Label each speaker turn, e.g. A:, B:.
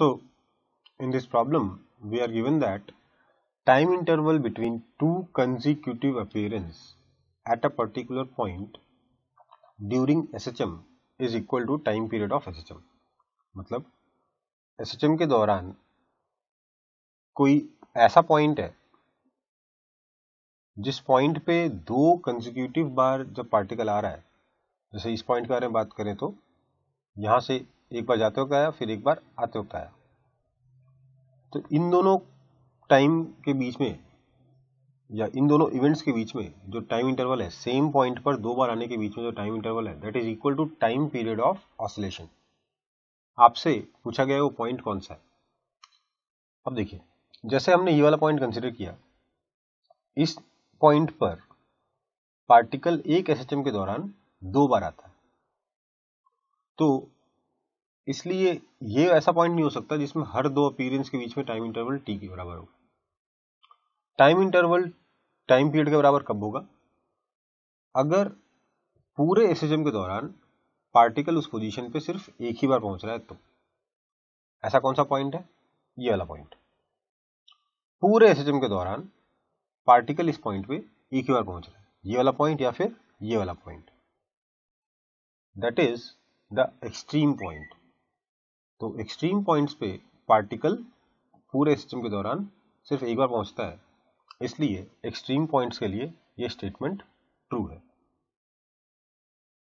A: So, in this problem, we are given that time interval between two consecutive appearance at a particular point during SHM is equal to time period of SHM. मतलब SHM के दौरान कोई ऐसा point है जिस point पे दो consecutive बार जब पार्टिकल आ रहा है जैसे इस पॉइंट के बारे में बात करें तो यहाँ से एक बार जाते वक्त आया, फिर एक बार आते वक्त आया। तो इन दोनों टाइम के बीच में, या इन दोनों इवेंट्स के बीच में, जो टाइम इंटरवल है सेम पॉइंट पर दो बार आने के बीच में जो टाइम इंटरवल है that is equal to time period of oscillation आपसे पूछा गया वो पॉइंट कौन सा है? अब देखिए, जैसे हमने ये वाला पॉइंट कंसिडर किया, इस पॉइंट पर पार्टिकल एक एसएचएम के दौरान दो बार आता है। तो इसलिए ये ऐसा पॉइंट नहीं हो सकता जिसमें हर दो अपीयरेंस के बीच में टाइम इंटरवल टी के बराबर हो। टाइम इंटरवल टाइम पीरियड के बराबर कब होगा? अगर पूरे एसएचएम के दौरान पार्टिकल उस पोजीशन पे सिर्फ़ एक ही बार पहुँच रहा है तो। ऐसा कौन सा पॉइंट है? ये वाला पॉइंट पूरे एसएचएम के दौरान पार्टिकल इस पॉइंट पे एक ही बार पहुँच रहा है। ये वाला पॉइंट या फिर ये वाला point that is the extreme point तो एक्सट्रीम पॉइंट्स पे पार्टिकल पूरे सिस्टम के दौरान सिर्फ़ एक बार पहुँचता है। इसलिए एक्सट्रीम पॉइंट्स के लिए ये स्टेटमेंट ट्रू है।